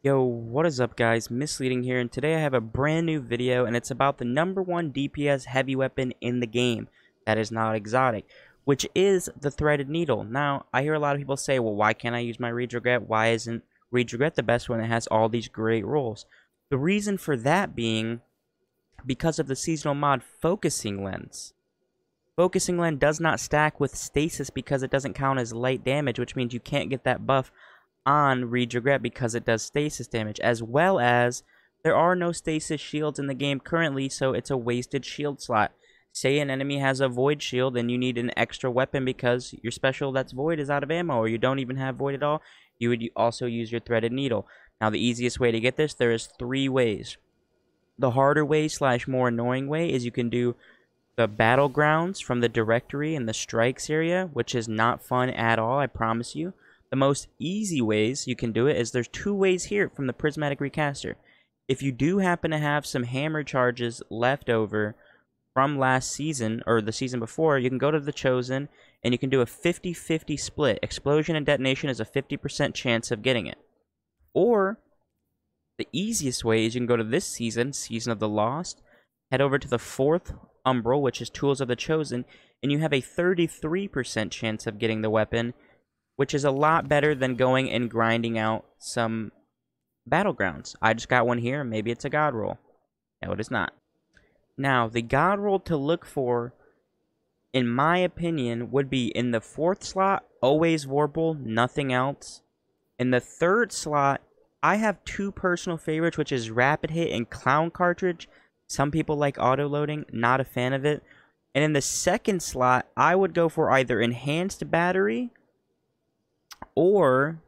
Yo, what is up guys? Misleading here, and today I have a brand new video, and it's about the number one DPS heavy weapon in the game that is not exotic, which is the Threaded Needle. Now, I hear a lot of people say, well, why can't I use my Reed's Regret? Why isn't Reed's Regret the best one that has all these great rolls? The reason for that being because of the seasonal mod Focusing Lens. Focusing Lens does not stack with Stasis because it doesn't count as light damage, which means you can't get that buff on Reed's Regret because it does stasis damage, as well as there are no stasis shields in the game currently, so it's a wasted shield slot. Say an enemy has a void shield and you need an extra weapon because your special that's void is out of ammo or you don't even have void at all, you would also use your threaded needle. Now the easiest way to get this, there is three ways. The harder way slash more annoying way is you can do the battlegrounds from the directory in the strikes area, which is not fun at all, I promise you. The most easy ways you can do it is there's two ways here from the Prismatic Recaster. If you do happen to have some hammer charges left over from last season or the season before, you can go to the Chosen and you can do a 50-50 split. Explosion and detonation is a 50% chance of getting it. Or the easiest way is you can go to this season, Season of the Lost, head over to the fourth Umbral, which is Tools of the Chosen, and you have a 33% chance of getting the weapon which is a lot better than going and grinding out some battlegrounds. I just got one here. Maybe it's a god roll. No, it is not. Now, the god roll to look for, in my opinion, would be in the fourth slot, always Vorpal, nothing else. In the third slot, I have two personal favorites, which is Rapid Hit and Clown Cartridge. Some people like auto-loading, not a fan of it. And in the second slot, I would go for either Enhanced Battery or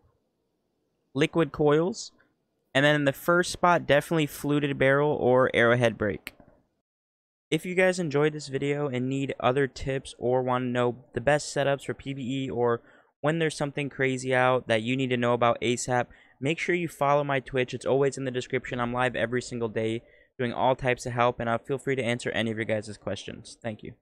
liquid coils. And then in the first spot, definitely fluted barrel or arrowhead brake. If you guys enjoyed this video and need other tips or want to know the best setups for PvE or when there's something crazy out that you need to know about ASAP, make sure you follow my Twitch. It's always in the description. I'm live every single day doing all types of help, and I'll feel free to answer any of your guys' questions. Thank you.